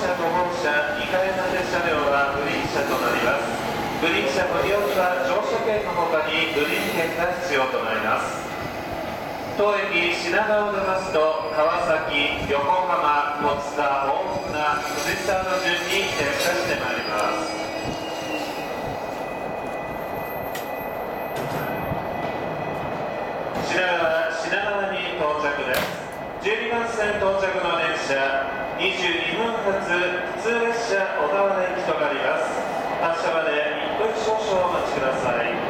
車と本車2階建て車両はグリーン車となります。グリーン車利用には乗車券の他にグリーン券が必要となります。当駅品川を出ますと川崎横浜戸塚大船藤沢の順に停車してまいります。12番線到着の電車22分発普通列車小田原行きとなります。発車まで1分少々お待ちください。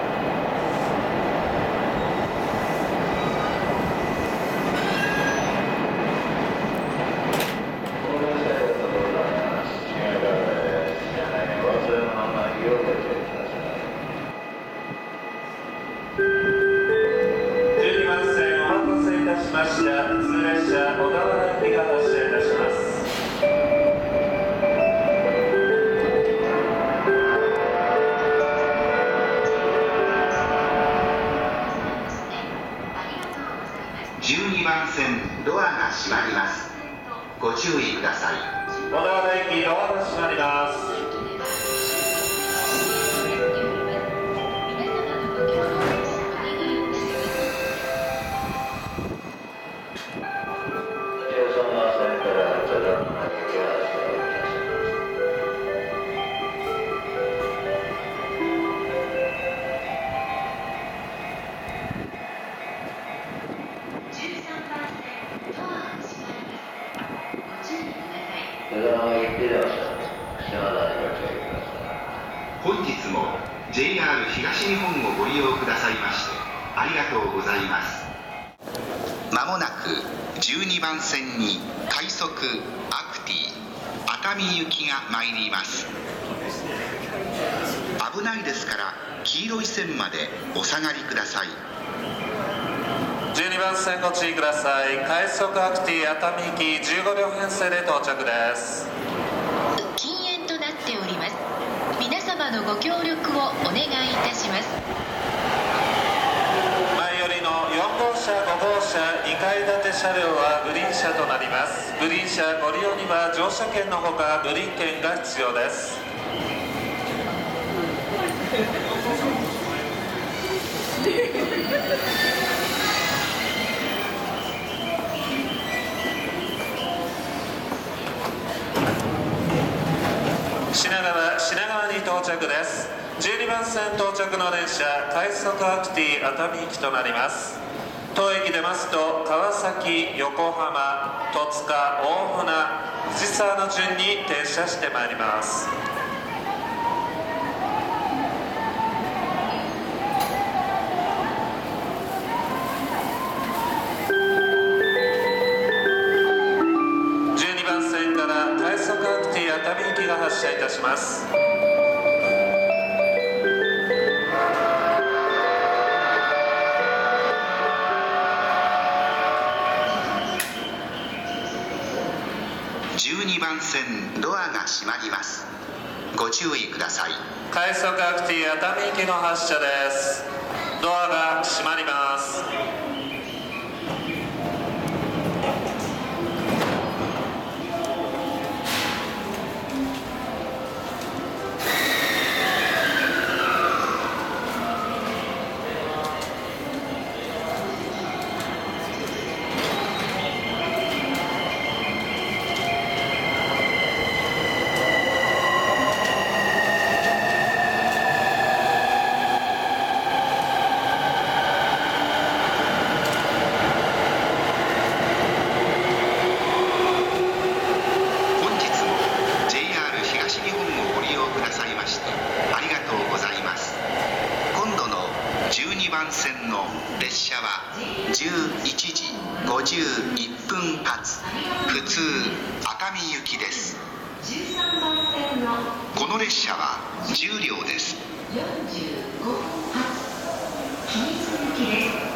しました。普通列車小田原行きが発車いたします。12番線ドアが閉まります。ご注意ください。小田原駅ドアが閉まります本日も JR 東日本をご利用くださいましてありがとうございます。まもなく12番線に快速アクティ熱海行きが参ります。危ないですから黄色い線までお下がりください。番線ご注意ください。快速アクティ熱海行き15両編成で到着です。禁煙となっております。皆様のご協力をお願いいたします。前よりの4号車5号車2階建て車両はグリーン車となります。グリーン車ご利用には乗車券のほかグリーン券が必要です品川品川に到着です。12番線到着の電車快速アクティ熱海行きとなります。当駅出ますと川崎横浜戸塚大船藤沢の順に停車してまいります。発車いたします。12番線ドアが閉まります。ご注意ください。快速アクティ熱海行きの発車です。ドアが閉まります本日も JR 東日本をご利用くださいましてありがとうございます今度の2番線の列車は11時51分発。普通熱海行きです。この列車は10両です。45発。